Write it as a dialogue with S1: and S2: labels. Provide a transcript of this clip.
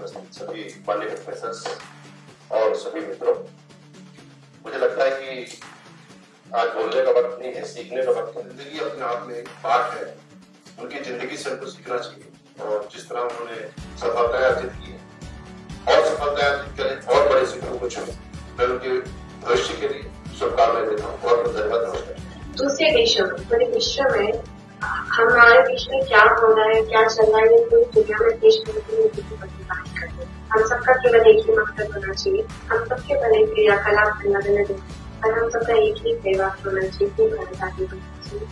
S1: उपस्थित सभी मान्य प्रोफेसर और सभी मित्रों मुझे लगता है कि आज बोलने का वक्त नहीं है सीखने का वक्त है ज़िंदगी अपने आप में एक पाठ है उनकी ज़िंदगी से हमको सीखना चाहिए और जिस तरह उन्होंने सफलताएँ अर्जित की है और सफलताएँ अर्जित करें और बड़े शिखरों को छुए मैं उनके भविष्य के लिए शुभकामनाएँ देता हूँ बहुत बहुत धन्यवाद नमस्कार
S2: दूसरे देशों में पूरे विश्व में हमारे बीच में क्या हो रहा है, क्या चल रहा है पूरी दुनिया में देश प्रगति नीति बात करते हैं। हम सबका केवल एक ही मकसद होना चाहिए। हम सबके भले क्रियाकलाप अलग अलग है और हम सबका एक ही परिवार होना चाहिए कि भारत आगे बढ़ना चाहिए